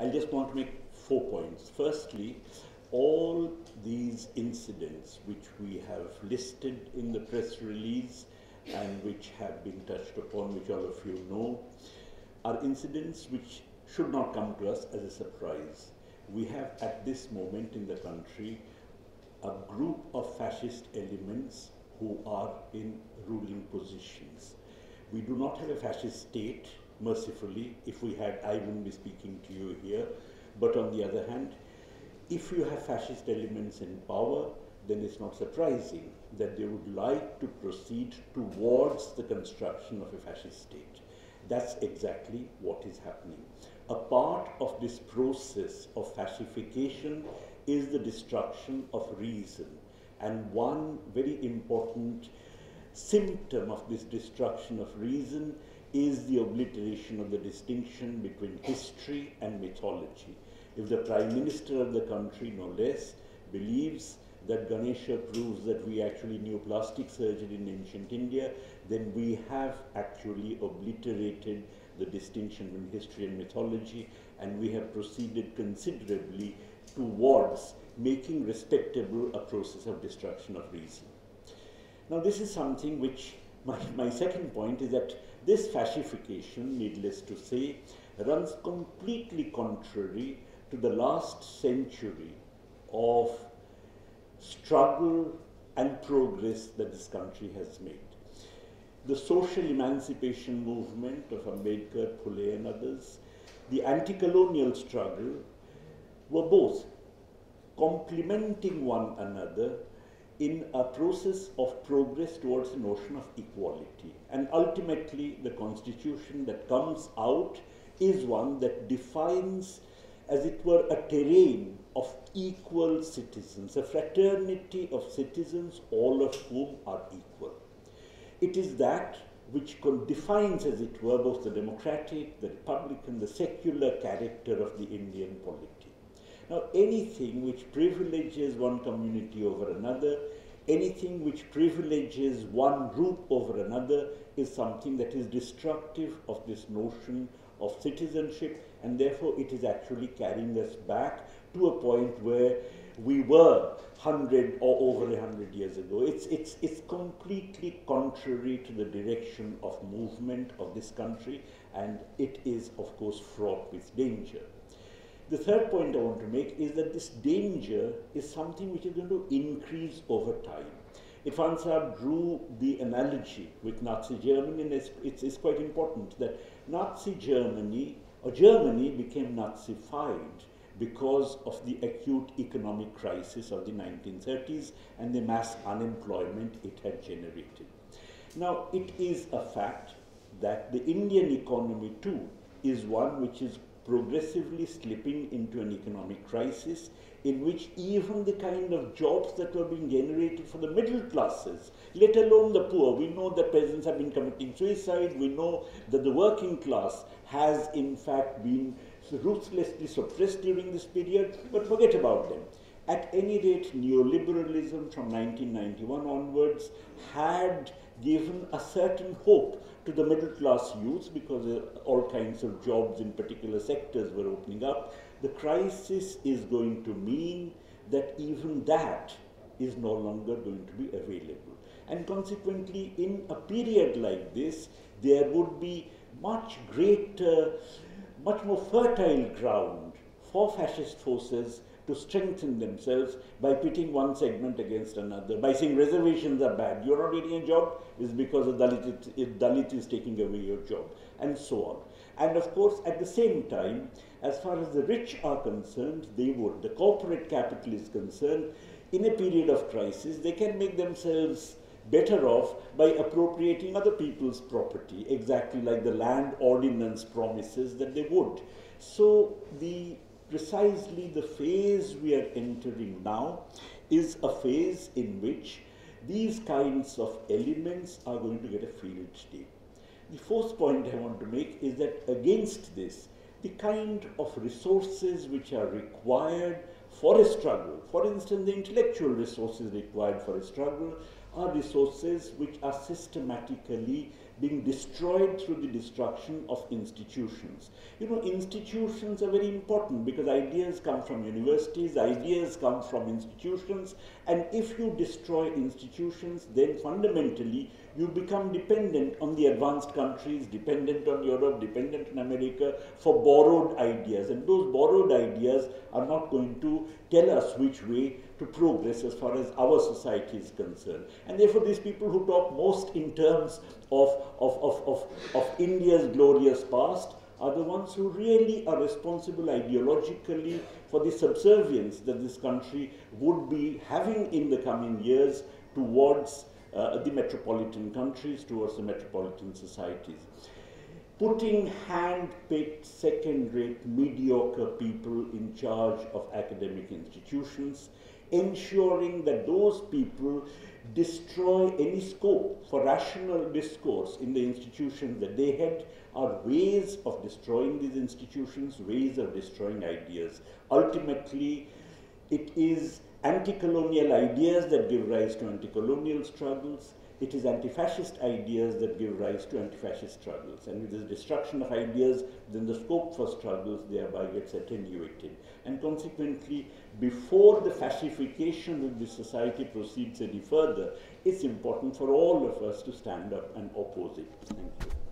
I just want to make four points. Firstly, all these incidents which we have listed in the press release and which have been touched upon, which all of you know, are incidents which should not come to us as a surprise. We have at this moment in the country a group of fascist elements who are in ruling positions. We do not have a fascist state, mercifully. If we had, I wouldn't be speaking to you here. But on the other hand, if you have fascist elements in power, then it's not surprising that they would like to proceed towards the construction of a fascist state. That's exactly what is happening. A part of this process of fascification is the destruction of reason. And one very important symptom of this destruction of reason is the obliteration of the distinction between history and mythology. If the Prime Minister of the country, no less, believes that Ganesha proves that we actually knew plastic surgery in ancient India, then we have actually obliterated the distinction between history and mythology, and we have proceeded considerably towards making respectable a process of destruction of reason. Now, this is something which my, my second point is that this fascification, needless to say, runs completely contrary to the last century of struggle and progress that this country has made. The social emancipation movement of Ambedkar, Phule, and others, the anti colonial struggle were both complementing one another in a process of progress towards the notion of equality. And ultimately, the constitution that comes out is one that defines, as it were, a terrain of equal citizens, a fraternity of citizens, all of whom are equal. It is that which defines, as it were, both the democratic, the republican, the secular character of the Indian polity. Now, anything which privileges one community over another, anything which privileges one group over another, is something that is destructive of this notion of citizenship, and therefore it is actually carrying us back to a point where we were 100 or over 100 years ago. It's, it's, it's completely contrary to the direction of movement of this country, and it is, of course, fraught with danger. The third point I want to make is that this danger is something which is going to increase over time. Irfan Saab drew the analogy with Nazi Germany, and it's, it's, it's quite important that Nazi Germany, or Germany became Nazified because of the acute economic crisis of the 1930s and the mass unemployment it had generated. Now, it is a fact that the Indian economy too is one which is progressively slipping into an economic crisis in which even the kind of jobs that were being generated for the middle classes, let alone the poor, we know that peasants have been committing suicide, we know that the working class has in fact been ruthlessly suppressed during this period, but forget about them. At any rate, neoliberalism from 1991 onwards had given a certain hope to the middle class youth because uh, all kinds of jobs in particular sectors were opening up. The crisis is going to mean that even that is no longer going to be available. And consequently, in a period like this, there would be much greater, much more fertile ground for fascist forces to strengthen themselves by pitting one segment against another, by saying reservations are bad. You're not getting a job, is because of Dalit, Dalit is taking away your job, and so on. And of course, at the same time, as far as the rich are concerned, they would. The corporate capital is concerned, in a period of crisis, they can make themselves better off by appropriating other people's property, exactly like the land ordinance promises that they would. So the precisely the phase we are entering now is a phase in which these kinds of elements are going to get a field day. The fourth point I want to make is that against this, the kind of resources which are required for a struggle, for instance, the intellectual resources required for a struggle, are resources which are systematically being destroyed through the destruction of institutions. You know, institutions are very important because ideas come from universities, ideas come from institutions, and if you destroy institutions, then fundamentally you become dependent on the advanced countries, dependent on Europe, dependent on America for borrowed ideas. And those borrowed ideas are not going to tell us which way to progress as far as our society is concerned. And therefore, these people who talk most in terms of, of, of, of, of India's glorious past are the ones who really are responsible ideologically for the subservience that this country would be having in the coming years towards uh, the metropolitan countries, towards the metropolitan societies. Putting hand-picked, second-rate, mediocre people in charge of academic institutions, ensuring that those people destroy any scope for rational discourse in the institutions that they head are ways of destroying these institutions, ways of destroying ideas. Ultimately, it is anti-colonial ideas that give rise to anti-colonial struggles. It is anti-fascist ideas that give rise to anti-fascist struggles. And with this destruction of ideas, then the scope for struggles thereby gets attenuated. And consequently, before the fascification of the society proceeds any further, it's important for all of us to stand up and oppose it. Thank you.